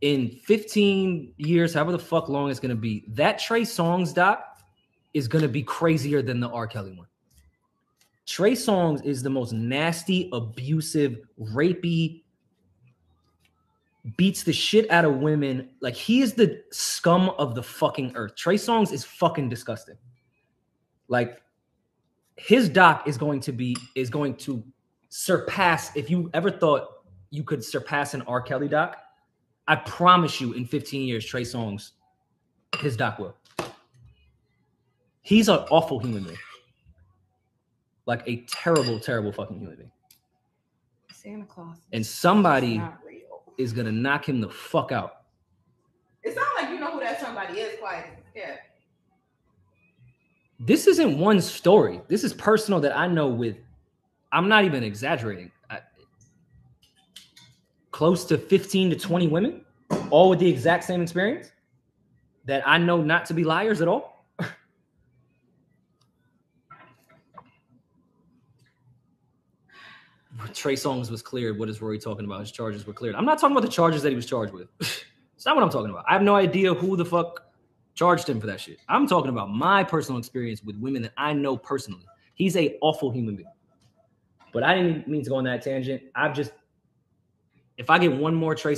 in 15 years, however the fuck long it's gonna be, that Trey Songz doc is gonna be crazier than the R. Kelly one. Trey Songz is the most nasty, abusive, rapey, beats the shit out of women. Like he is the scum of the fucking earth. Trey Songz is fucking disgusting. Like his doc is going to be is going to surpass if you ever thought you could surpass an R. Kelly doc. I promise you, in 15 years, Trey Songz, his doc will. He's an awful human being. Like a terrible, terrible fucking human being. Santa Claus. And somebody is gonna knock him the fuck out. It sounds like you know who that somebody is. quite Yeah. This isn't one story. This is personal that I know with. I'm not even exaggerating. I, close to 15 to 20 women, all with the exact same experience that I know not to be liars at all. Trey Songz was cleared. What is Rory talking about? His charges were cleared. I'm not talking about the charges that he was charged with. it's not what I'm talking about. I have no idea who the fuck charged him for that shit. I'm talking about my personal experience with women that I know personally. He's a awful human being. But I didn't mean to go on that tangent. I've just if I get one more Trey